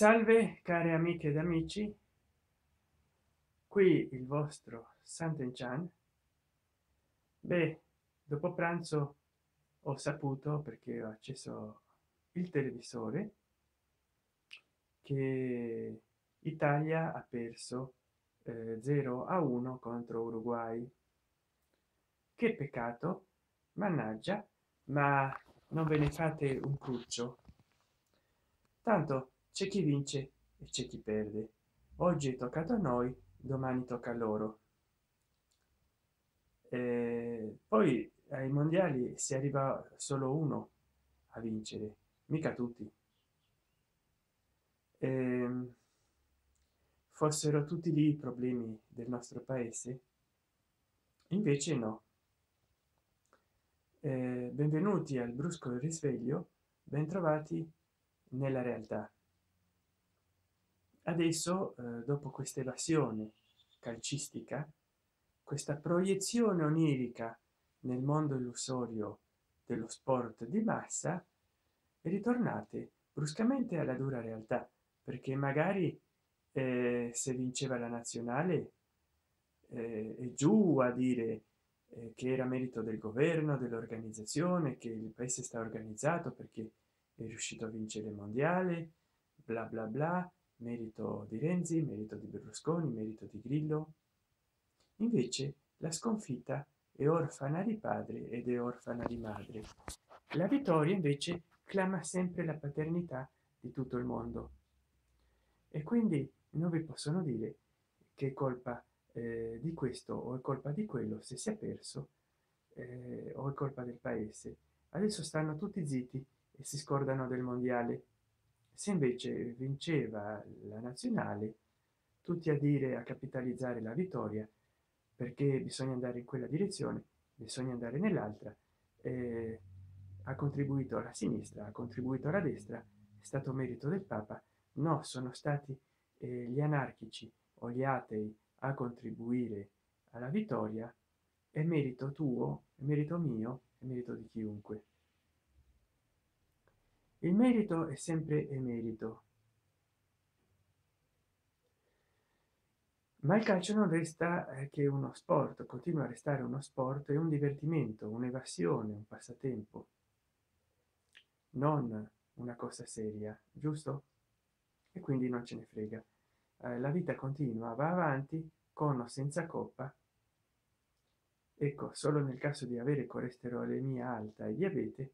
salve care amiche ed amici. Qui il vostro Sant'Enchan. Beh dopo pranzo ho saputo perché ho acceso il televisore che italia ha perso eh, 0 a 1 contro uruguay. Che peccato mannaggia ma non ve ne fate un cruccio. Tanto c'è chi vince e c'è chi perde. Oggi è toccato a noi domani tocca a loro. E poi ai mondiali si arriva solo uno a vincere mica tutti. E ehm, fossero tutti lì i problemi del nostro paese? Invece no. Eh, benvenuti al brusco risveglio bentrovati nella realtà adesso eh, dopo questa evasione calcistica questa proiezione onirica nel mondo illusorio dello sport di massa ritornate bruscamente alla dura realtà perché magari eh, se vinceva la nazionale eh, è giù a dire eh, che era merito del governo dell'organizzazione che il paese sta organizzato perché è riuscito a vincere il mondiale bla bla bla merito di renzi merito di berlusconi merito di grillo. Invece la sconfitta è orfana di padre ed è orfana di madre. La vittoria invece clama sempre la paternità di tutto il mondo. E quindi non vi possono dire che è colpa eh, di questo o è colpa di quello se si è perso eh, o è colpa del paese. Adesso stanno tutti zitti e si scordano del mondiale se invece vinceva la nazionale tutti a dire a capitalizzare la vittoria perché bisogna andare in quella direzione bisogna andare nell'altra eh, ha contribuito alla sinistra ha contribuito alla destra è stato merito del papa. No sono stati eh, gli anarchici o gli atei a contribuire alla vittoria. È merito tuo è merito mio è merito di chiunque il merito è sempre emerito. Ma il calcio non resta eh, che uno sport continua a restare uno sport e un divertimento un'evasione un passatempo. Non una cosa seria giusto? E quindi non ce ne frega. Eh, la vita continua va avanti con o senza coppa. Ecco solo nel caso di avere colesterolemia alta e diabete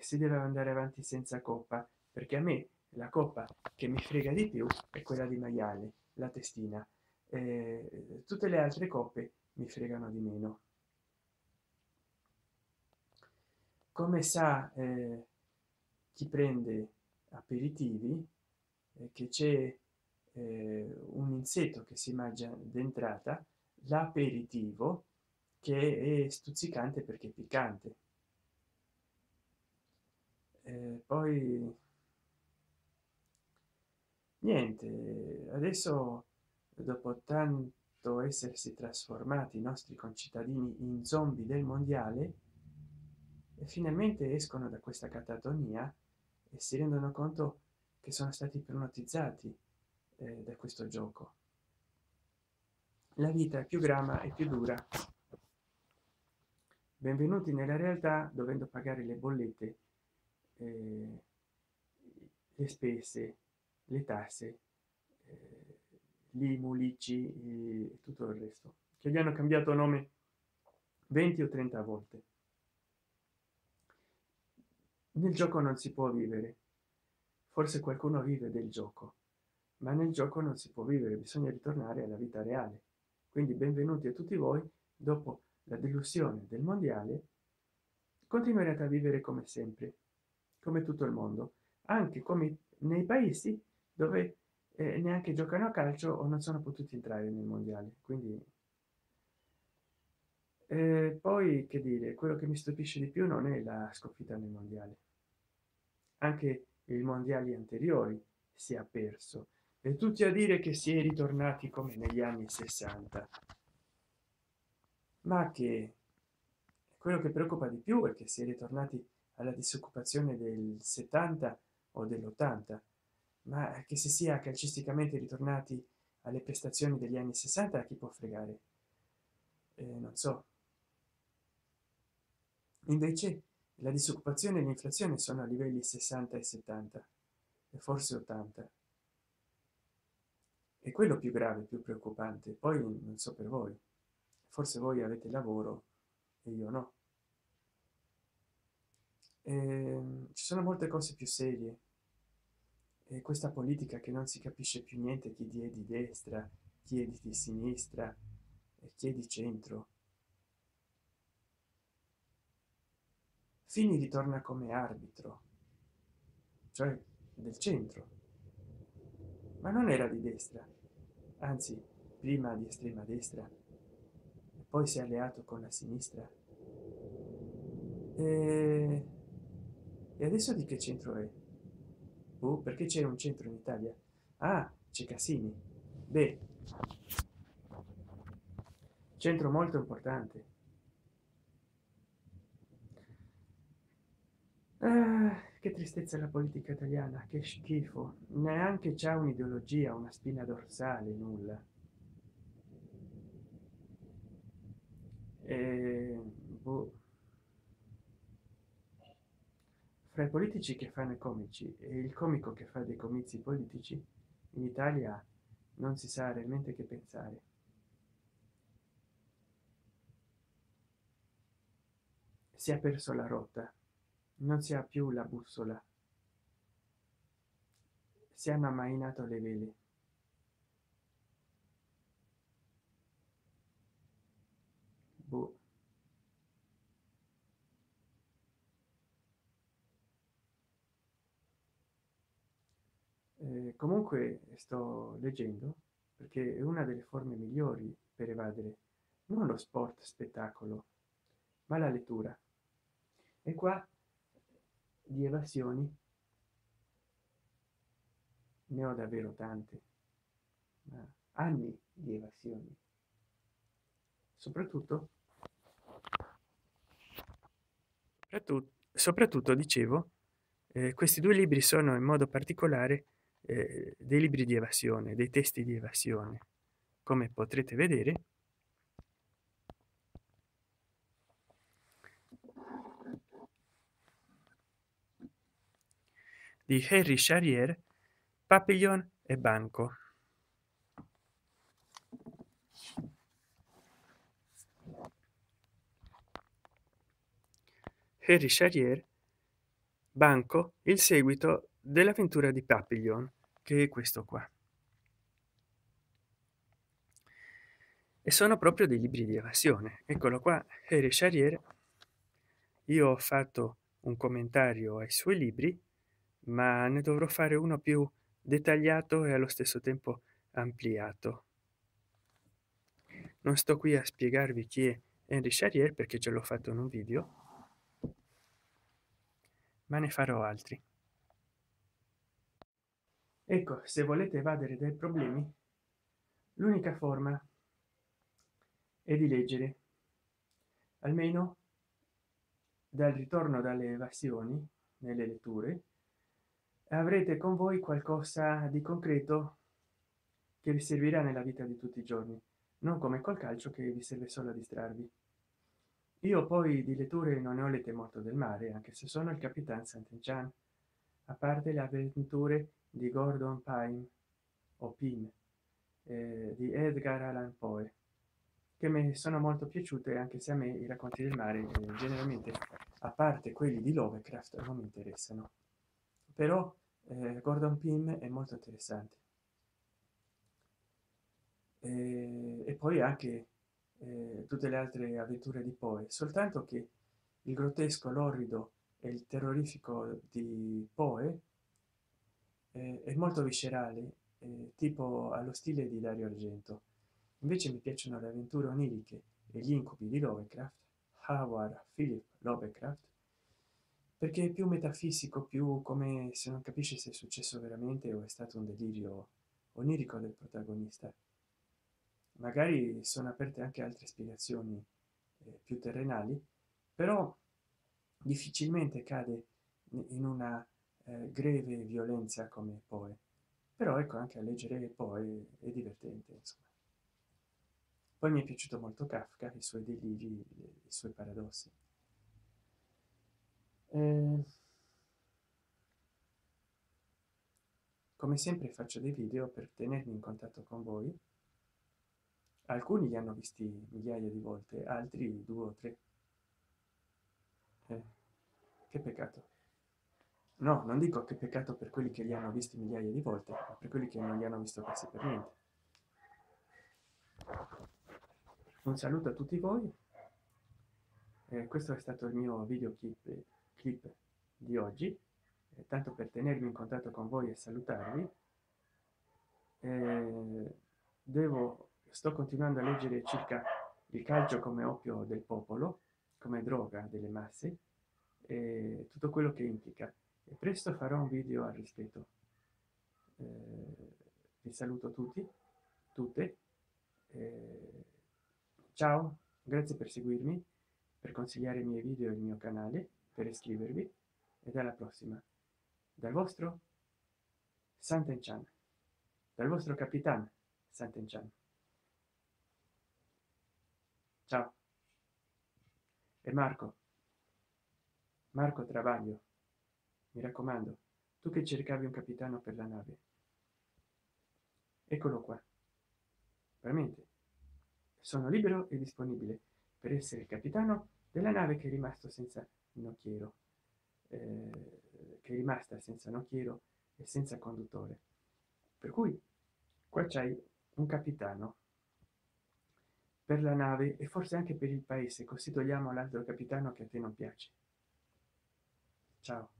si deve andare avanti senza coppa perché a me la coppa che mi frega di più è quella di maiale la testina. Eh, tutte le altre coppe mi fregano di meno. Come sa eh, chi prende aperitivi eh, che c'è eh, un insetto che si mangia d'entrata l'aperitivo che è stuzzicante perché piccante. eh, poi niente adesso dopo tanto essersi trasformati i nostri concittadini in zombie del mondiale finalmente escono da questa catatonia e si rendono conto che sono stati ipnotizzati eh, da questo gioco. La vita è più grama e più dura. Benvenuti nella realtà dovendo pagare le bollette eh, le spese le tasse eh, l'IMU l'ICI e tutto il resto che gli hanno cambiato nome 20 o 30 volte. Nel gioco non si può vivere. Forse qualcuno vive del gioco ma nel gioco non si può vivere bisogna ritornare alla vita reale. Quindi benvenuti a tutti voi dopo la delusione del mondiale. Continuerete a vivere come sempre come tutto il mondo. Anche come nei paesi dove eh, neanche giocano a calcio o non sono potuti entrare nel mondiale quindi eh, poi che dire quello che mi stupisce di più non è la sconfitta nel mondiale anche i mondiali anteriori si è perso. E tutti a dire che si è ritornati come negli anni 60 ma che quello che preoccupa di più è che si è ritornati alla disoccupazione del 70 o dell'80 ma che si sia calcisticamente ritornati alle prestazioni degli anni 60 chi può fregare? Eh, non so. Invece la disoccupazione e l'inflazione sono a livelli 60 e 70 e forse 80 e quello più grave più preoccupante. Poi non so per voi. Forse voi avete lavoro e io no e ehm, ci sono molte cose più serie. E questa politica che non si capisce più niente chi è di destra chi è di sinistra e chi è di centro. Fini ritorna come arbitro cioè del centro. Ma non era di destra anzi prima di estrema destra e poi si è alleato con la sinistra. E, e adesso di che centro è? Uh, perché c'è un centro in italia? Ah c'è casini beh centro molto importante. Ah, che tristezza la politica italiana che schifo. Neanche c'è un'ideologia una spina dorsale nulla e, boh. Fra i politici che fanno i comici e il comico che fa dei comizi politici in italia non si sa realmente che pensare. Si è perso la rotta non si ha più la bussola. Si hanno ammainato le vele boh. Eh, comunque sto leggendo perché è una delle forme migliori per evadere non lo sport spettacolo ma la lettura. E qua di evasioni ne ho davvero tante anni di evasioni. Soprattutto soprattutto dicevo eh, questi due libri sono in modo particolare eh, dei libri di evasione dei testi di evasione come potrete vedere di Henry Charrier, Papillon e Banco. Henry Charrier, Banco, il seguito dell'avventura di Papillon, che è questo qua. E sono proprio dei libri di evasione. Eccolo qua, Henry Charrier. Io ho fatto un commentario ai suoi libri ma ne dovrò fare uno più dettagliato e allo stesso tempo ampliato non sto qui a spiegarvi chi è Henry Charrier perché ce l'ho fatto in un video ma ne farò altri ecco se volete evadere dai problemi l'unica forma è di leggere. Almeno dal ritorno dalle evasioni nelle letture avrete con voi qualcosa di concreto che vi servirà nella vita di tutti i giorni non come col calcio che vi serve solo a distrarvi. Io poi di letture non ne ho lette molto del mare anche se sono il capitan sant'enchan a parte le avventure di gordon pine o pin eh, di edgar allan poe che mi sono molto piaciute anche se a me i racconti del mare eh, generalmente a parte quelli di lovecraft non mi interessano. Però eh, gordon pym è molto interessante. E, e poi anche eh, tutte le altre avventure di Poe soltanto che il grottesco l'orrido e il terrorifico di Poe eh, molto viscerale tipo allo stile di Dario Argento. Invece mi piacciono le avventure oniriche e gli incubi di Lovecraft Howard Philip Lovecraft perché è più metafisico più come se non capisce se è successo veramente o è stato un delirio onirico del protagonista. Magari sono aperte anche altre spiegazioni eh, più terrenali però difficilmente cade in una eh, greve violenza come poi. Però ecco anche a leggere poi è, divertente insomma. Poi mi è piaciuto molto kafka i suoi deliri i suoi paradossi. Eh, come sempre faccio dei video per tenermi in contatto con voi. Alcuni li hanno visti migliaia di volte altri due o tre. Eh, che peccato no non dico che peccato per quelli che li hanno visti migliaia di volte ma per quelli che non li hanno visto quasi per niente. Un saluto a tutti voi. Eh, questo è stato il mio video clip, clip di oggi. Eh, tanto per tenermi in contatto con voi e salutarvi eh, devo sto continuando a leggere circa il calcio come oppio del popolo come droga delle masse e tutto quello che implica e presto farò un video al rispetto. Eh, vi saluto tutti tutte. Eh, ciao grazie per seguirmi per consigliare i miei video e il mio canale per iscrivervi ed alla prossima. Dal vostro Sant'Enchan. Dal vostro capitano Sant'Enchan. Ciao. E Marco. Marco Travaglio mi raccomando tu che cercavi un capitano per la nave. Eccolo qua. Veramente. Sono libero e disponibile per essere il capitano della nave che è rimasto senza nocchiero. Eh, che è rimasta senza nocchiero e senza conduttore. Per cui qua c'hai un capitano per la nave e forse anche per il paese così togliamo l'altro capitano che a te non piace. Ciao